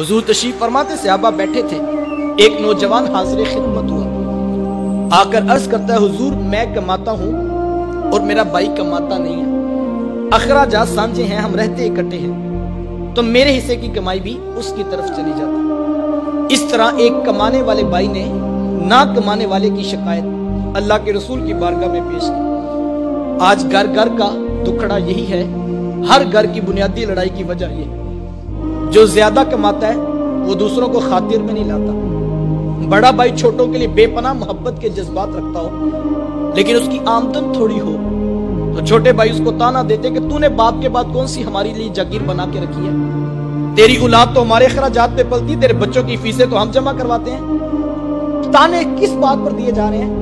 حضور تشریف فرماتے صحابہ بیٹھے تھے۔ ایک نوجوان حاضر خدمت ہوا آ کر عرض کرتا ہے، حضور، میں کماتا ہوں اور میرا بھائی کماتا نہیں ہے۔ اخراجات سانجے ہیں، ہم رہتے اکٹھے ہیں۔ تو میرے حصے کی کمائی بھی اس کی طرف چلی جاتی۔ اس طرح ایک کمانے والے بھائی نے نہ کمانے والے کی شکایت اللہ کے رسول کی بارگاہ میں پیش کی۔ آج گھر گھر کا دکھڑا یہی ہے، ہر گھر کی بنیادی لڑائی کی وجہ یہ۔ جو زیادہ کماتا ہے، وہ دوسروں کو خاطر میں نہیں لاتا۔ بڑا بھائی چھوٹوں کے لیے بے پناہ محبت کے جذبات رکھتا ہو، لیکن اس کی آمدن تھوڑی ہو۔ تو چھوٹے بھائی اس کو تانا دیتے کہ تو نے باپ کے بعد کون سی ہماری لیے جگیر بنا کے رکھی ہے؟ تیری اولاد تو ہمارے اخراجات پہ پلتی، تیرے بچوں کی فیسیں تو ہم جمع کرواتے ہیں۔ تانے کس بات پر دیے جا رہے ہیں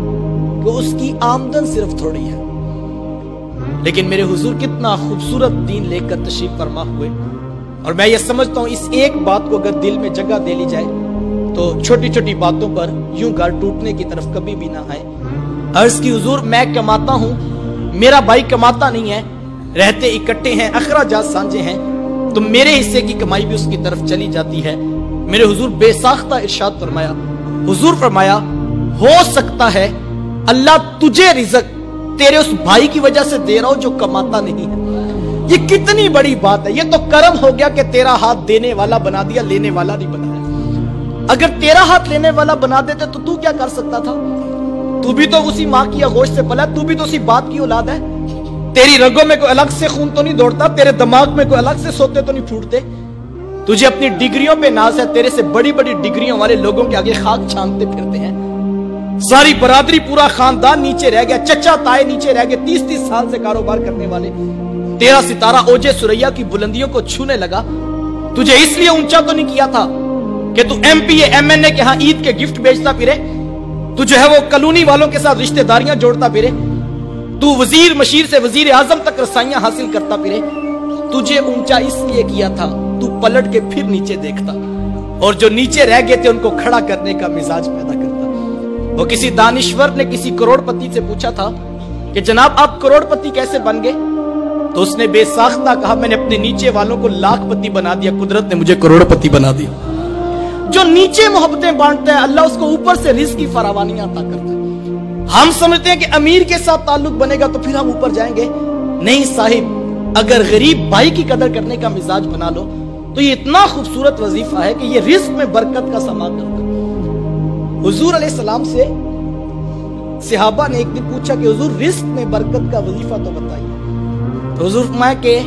کہ اس کی آمدن صرف تھوڑی ہے؟ لیکن میرے حضور کتنا خوبصورت دین لے کر تشریف فرما ہوئے۔ اور میں یہ سمجھتا ہوں اس ایک بات کو اگر دل میں جگہ دے لی جائے تو چھوٹی چھوٹی باتوں پر یوں گھر ٹوٹنے کی طرف کبھی بھی نہ آئے۔ عرض کی حضور، میں کماتا ہوں، میرا بھائی کماتا نہیں ہے، رہتے اکٹھے ہیں اخراجات سانجے ہیں، تو میرے حصے کی کمائی بھی اس کی طرف چلی جاتی ہے۔ میرے حضور، بے ساختہ ارشاد فرمایا۔ حضور فرمایا، ہو سکتا ہے، اللہ تجھے رزق تیرے اس بھائی کی وجہ سے دے رہا ہو جو کماتا نہیں ہے۔ یہ کتنی بڑی بات ہے۔ یہ تو کرم ہو گیا کہ تیرا ہاتھ دینے والا بنا دیا، لینے والا نہیں بنایا اگر تیرا ہاتھ لینے والا بنا دیتے تو تو کیا کر سکتا تھا؟ تو بھی تو اسی ماں کی گوشت سے پلا تو بھی تو اسی بات کی اولاد ہے۔ تیری رگوں میں کوئی الگ سے خون تو نہیں دوڑتا، تیرے دماغ میں کوئی الگ سے سوتے تو نہیں پھوٹتے۔ تجھے اپنی ڈگریوں پہ ناز ہے، تیرے سے بڑی بڑی ڈگریوں والے لوگوں کے آگے خاک چھانتے پھرتے ہیں۔ ساری برادری پورا خاندان نیچے رہ گیا، چچا تائے نیچے رہ گئے، تیس تیس سال سے کاروبار کرنے والے۔ تیرا ستارہ اوجے سوریا کی بلندیوں کو چھونے لگا۔ تجھے اس لیے اونچا تو نہیں کیا تھا کہ تو M P A M N A کے ہاں عید کے گفٹ بیچتا پھرے۔ تو جو ہے وہ کلونی والوں کے ساتھ رشتہ داریاں جوڑتا پھرے۔ تو وزیر مشیر سے وزیر اعظم تک رسائیاں حاصل کرتا پھرے۔ تجھے اونچا اس لیے کیا تھا، تو پلٹ کے پھر نیچے دیکھتا۔ اور جو نیچے رہ گئے تھے ان کو کھڑا کرنے کا مزاج پیدا کرتا۔ وہ کسی دانشور نے کسی کروڑ پتی سے پوچھا تھا کہ جناب، آپ کروڑ پتی کیسے بن گئے؟ تو اس نے بے ساختہ کہا، میں نے اپنے نیچے والوں کو لاکھ پتی بنا دیا، قدرت نے مجھے کروڑ پتی بنا دیا۔ جو نیچے محبتیں بانٹتا ہے، اللہ اس کو اوپر سے رزق کی فراوانی عطا کرتا ہے۔ ہم سمجھتے ہیں کہ امیر کے ساتھ تعلق بنے گا تو پھر ہم اوپر جائیں گے۔ نہیں صاحب، اگر غریب بھائی کی قدر کرنے کا مزاج بنا لو، تو یہ اتنا خوبصورت وظیفہ ہے کہ یہ رزق میں برکت کا سما کرتا حضور علیہ السلام سے صحابہ نے ایک دن پوچھا کہ حضور، رزق میں برکت کا وظیفہ تو بتائیے۔ حضور فرمایا کہ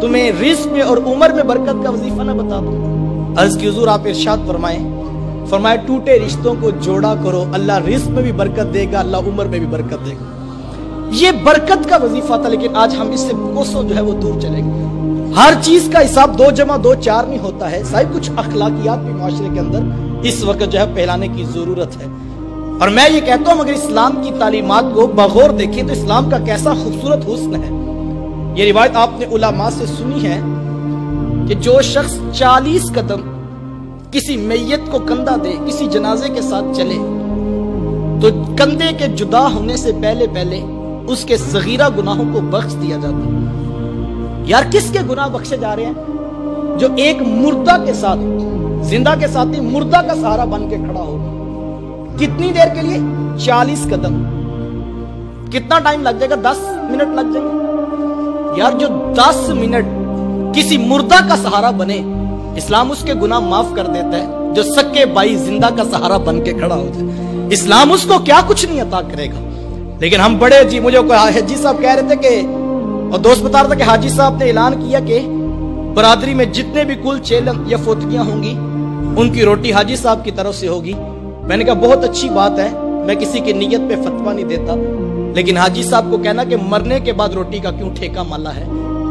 تمہیں رزق میں اور عمر میں برکت کا وظیفہ نہ بتا دوں۔ عرض کی حضور آپ ارشاد فرمائیں۔ فرمائے ٹوٹے رشتوں کو جوڑا کرو۔ اللہ رزق میں بھی برکت دے گا، اللہ عمر میں بھی برکت دے گا۔ یہ برکت کا وظیفہ تھا، لیکن آج ہم اس سے کوسوں جو ہے وہ دور چلے گئے۔ ہر چیز کا حساب دو جمع دو چار نہیں ہوتا ہے۔ صاحب، کچھ اخلاقیات بھی معاشرے کے اندر اس وقت جو ہے پہلانے کی ضرورت ہے۔ اور میں یہ کہتا ہوں، اگر اسلام کی تعلیمات کو بغور دیکھیں تو اسلام کا کیسا خوبصورت حسن ہے۔ یہ روایت آپ نے علماء سے سنی ہے کہ جو شخص چالیس قدم کسی میت کو کندھا دے، کسی جنازے کے ساتھ چلے، تو کندھے کے جدا ہونے سے پہلے پہلے اس کے صغیرہ گناہوں کو بخش دیا جاتا یار، کس کے گناہ بخشے جا رہے ہیں؟ جو ایک مردہ کے ساتھ، زندہ کے ساتھ ہی مردہ کا سہارا بن کے کھڑا ہو۔ کتنی دیر کے لیے؟ چالیس قدم۔ کتنا ٹائم لگ جائے گا؟ دس منٹ لگ جائیں گے؟ یار جو دس منٹ کسی مردہ کا سہارا بنے، اسلام اس کے گناہ معاف کر دیتا ہے، جو سکے بائی زندہ کا سہارا بن کے کھڑا ہو جائے اسلام اس کو کیا کچھ نہیں عطا کرے گا۔ لیکن ہم بڑے جی مجھے کوئی حاجی جی صاحب کہہ رہے تھے کہ، اور دوست بتا رہا تھا کہ حاجی صاحب نے اعلان کیا کہ برادری میں جتنے بھی کل چیلن یا فوتگیاں ہوں گی، ان کی روٹی حاجی صاحب کی طرف سے ہوگی۔ میں نے کہا، بہت اچھی بات ہے، میں کسی کی نیت پہ فتوہ نہیں دیتا۔ لیکن حاجی صاحب کو کہنا کہ مرنے کے بعد روٹی کا کیوں ٹھیکہ مالا ہے؟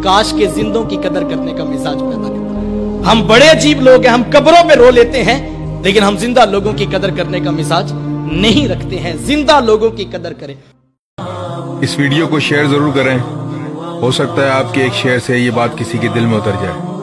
کاش کے زندوں کی قدر کرنے کا مزاج پیدا کرتا۔ ہم بڑے عجیب لوگ ہیں، ہم قبروں میں رو لیتے ہیں، لیکن ہم زندہ لوگوں کی قدر کرنے کا مزاج نہیں رکھتے ہیں۔ زندہ لوگوں کی قدر کریں۔ اس ویڈیو کو شیئر ضرور کریں۔ ہو سکتا ہے آپ کے ایک شیئر سے یہ بات کسی کے دل میں اتر جائے۔